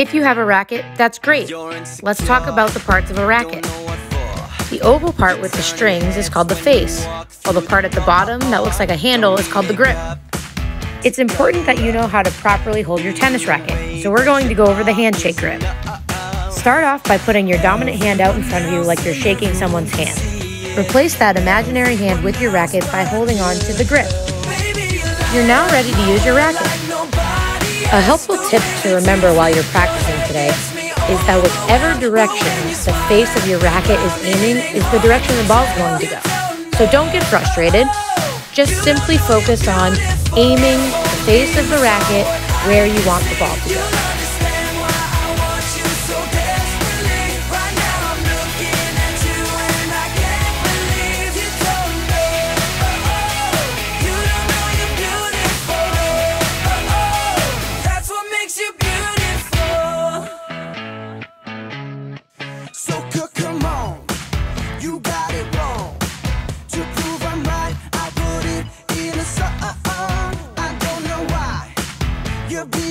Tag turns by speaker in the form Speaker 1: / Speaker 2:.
Speaker 1: If you have a racket, that's great. Let's talk about the parts of a racket. The oval part with the strings is called the face, while the part at the bottom that looks like a handle is called the grip. It's important that you know how to properly hold your tennis racket, so we're going to go over the handshake grip. Start off by putting your dominant hand out in front of you like you're shaking someone's hand. Replace that imaginary hand with your racket by holding on to the grip. You're now ready to use your racket. A helpful tip to remember while you're practicing today is that whichever direction the face of your racket is aiming is the direction the ball's going to go. So don't get frustrated. Just simply focus on aiming the face of the racket where you want the ball to go. of being.